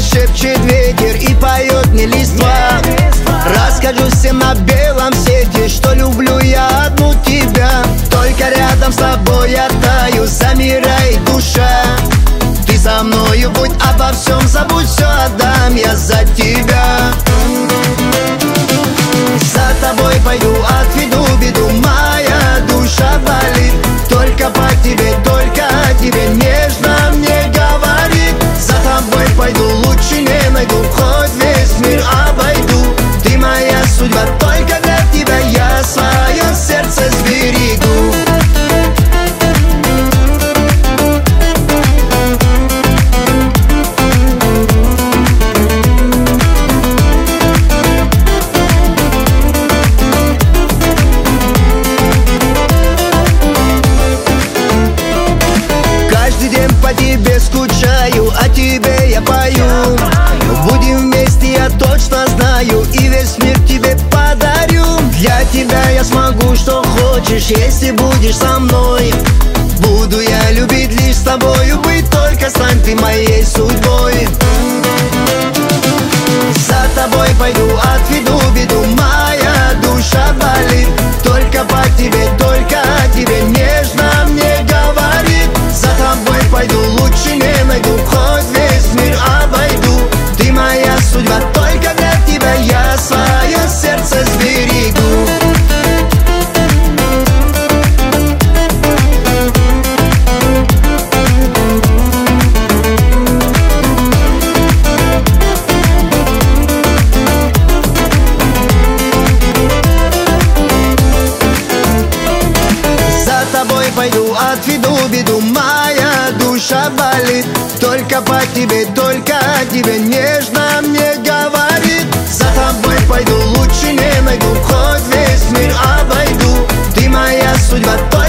шепчет ветер и поет мне листва. Расскажу всем на белом свете, что люблю я одну тебя. Только рядом с тобой я я пою. Будем вместе, я точно знаю, и весь мир тебе подарю. Для тебя я смогу, что хочешь, если будешь со мной. Буду я любить лишь с тобою быть, только стань ты моей судьбой. За тобой пойду, отведу пойду, отведу беду, моя душа болит. Только по тебе, только тебе нежно мне говорит. За тобой пойду, лучше не найду, хоть весь мир обойду. Ты моя судьба, только